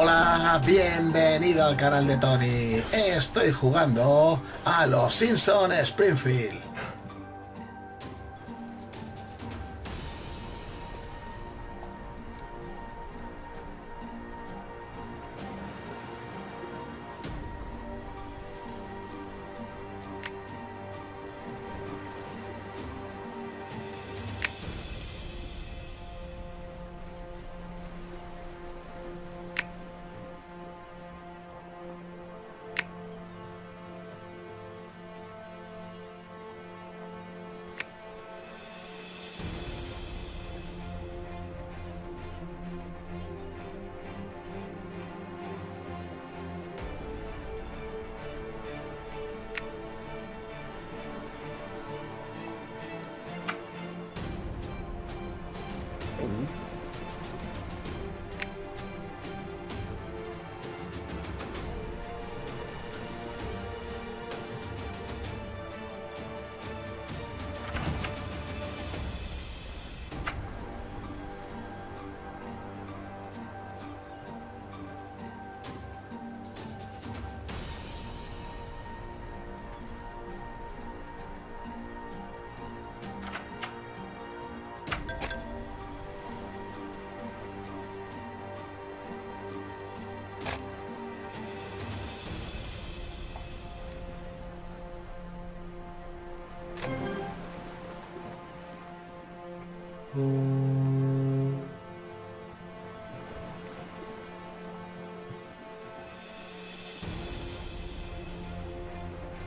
Hola, bienvenido al canal de Tony. Estoy jugando a los Simpson Springfield.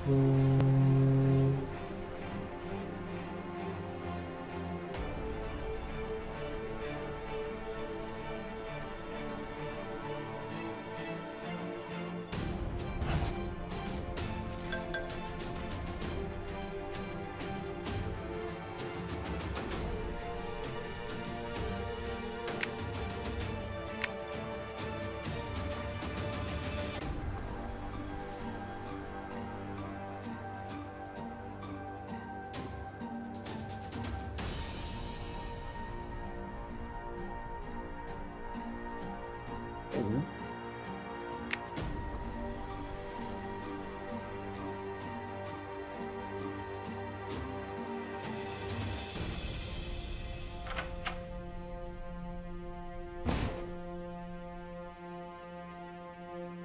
Mm.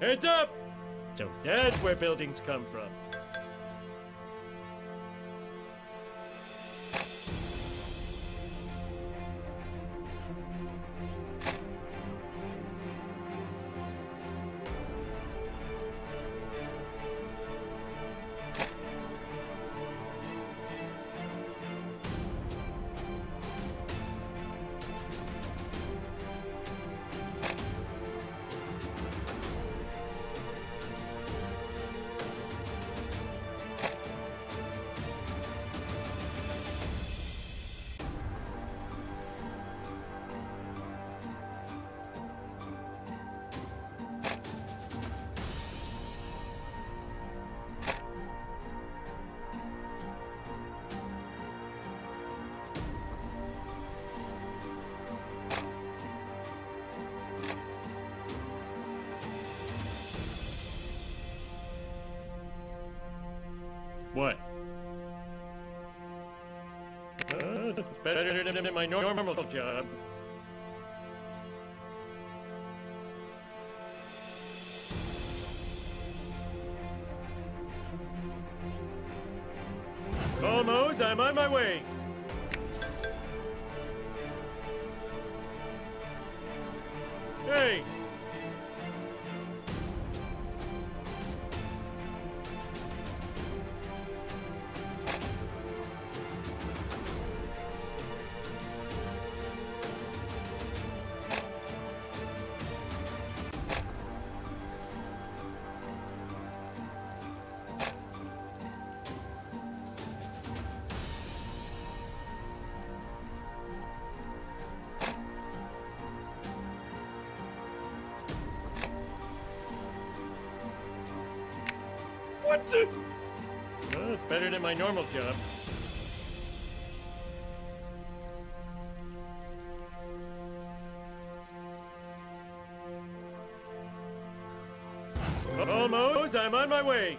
Heads up! So that's where buildings come from. What? Uh, better than my normal job. Almost, I'm on my way. want to. Well, it's better than my normal job. Almost, I'm on my way.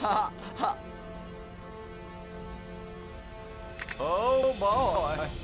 Ha ha. Oh boy.